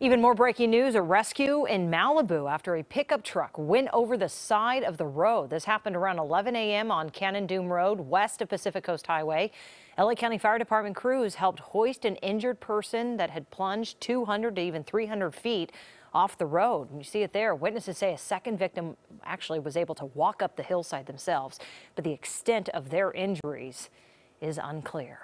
Even more breaking news, a rescue in Malibu after a pickup truck went over the side of the road. This happened around 11 a.m. on Kanan Dume Road, west of Pacific Coast Highway. LA County Fire Department crews helped hoist an injured person that had plunged 200 to even 300 feet off the road. You see it there. Witnesses say a second victim actually was able to walk up the hillside themselves, but the extent of their injuries is unclear.